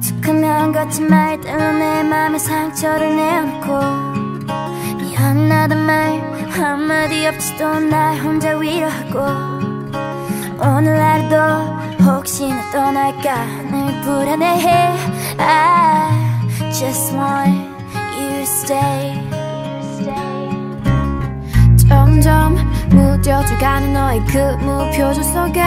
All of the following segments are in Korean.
툭하면 거친 말들로 내 맘에 상처를 내놓고 미안하단 말 한마디 없이도 날 혼자 위로하고 오늘 하루도 혹시나 떠날까 늘 불안해해 I just want stay. 점점 무뎌져가는 너의 그 무표정 속에.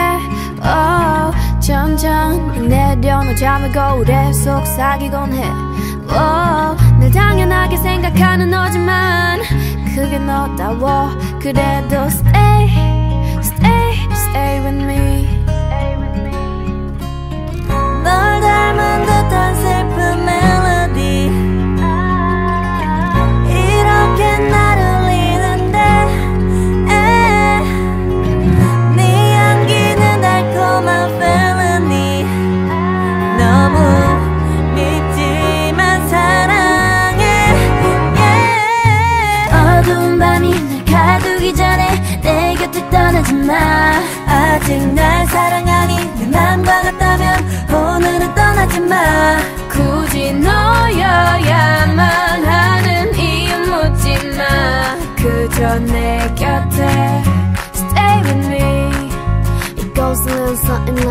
Oh, 점점 내려놓은 잠을 거울에 속삭이곤 해. Oh, 늘 당연하게 생각하는 너지만 그게 너다워. 그래도 stay stay 내 곁을 떠나지 마. 아직 날 사랑하니 내 맘과 같다면 오늘은 떠나지 마. 굳이 너여야만 하는 이유 묻지 마. 그저 내 곁에 Stay with me. It goes a little something like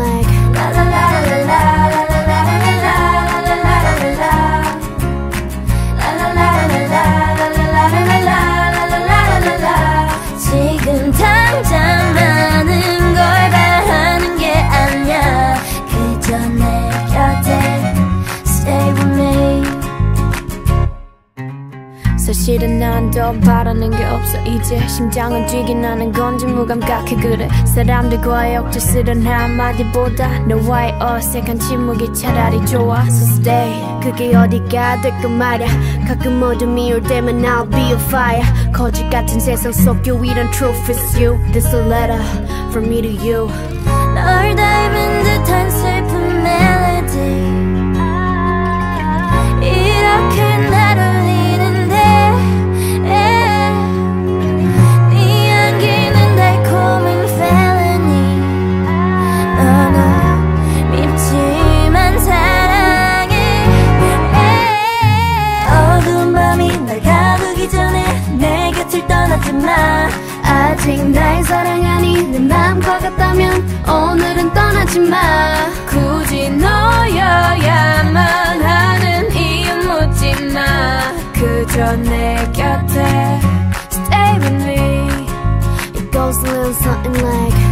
사실은 난 더 바라는 게 없어. 이제 심장은 뛰긴 하는 건지 무감각해 그래. 사람들과의 억지스런 한마디보다 너와의 어색한 침묵이 차라리 좋아. So stay. 그게 어디가 될까 말야. 가끔 어둠이 올 때면 I'll be a fire. 거짓 같은 세상 속 유일한 truth is you. This a letter from me to you. 널 닮은 마 아직 날 사랑하니 내 맘과 같다면 오늘은 떠나지 마. 굳이 너여야만 하는 이유 묻지 마. 그저 내 곁에 Stay with me. It goes a little something like